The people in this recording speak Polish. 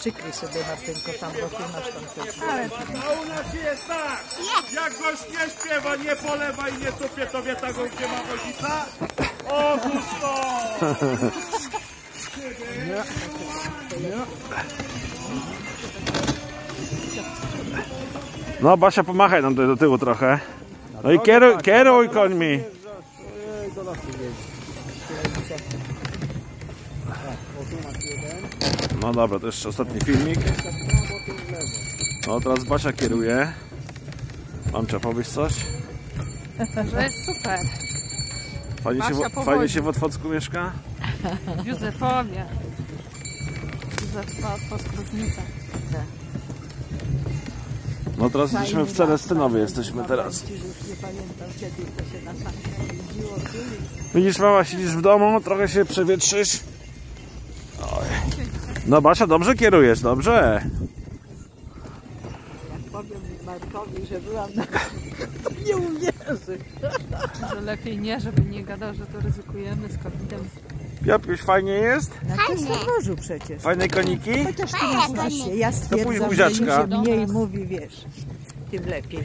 przykryj sobie Martynko tam, bo ty masz tam coś. A u nas jest tak! Jak gość nie śpiewa, nie polewa i nie tupie, to wie taką gdzie ma wozica? Otóż to! No Basia pomachaj nam tutaj do tyłu trochę. No i kieruj, kieruj końmi. No dobra, to jeszcze ostatni filmik. No teraz Basia kieruje. Mam trzeba powiedzieć coś? To jest super. Fajnie się, w- fajnie się w Otwocku mieszka? Józefowie. Józefa Podróżnica. No teraz jesteśmy w Celestynowie, jesteśmy teraz. Że. Widzisz mama, siedzisz w domu, trochę się przewietrzysz. No Basia, dobrze kierujesz, dobrze. Jak powiem Markowi, że byłam na... to nie uwierzy. Że lepiej nie, żeby nie gadał, że to ryzykujemy z covidem. Piotruś, fajnie jest? Na morzu przecież. Fajne koniki? Chociaż ty masz się. Ja stwierdzam, że im mniej mówi, wiesz, tym lepiej.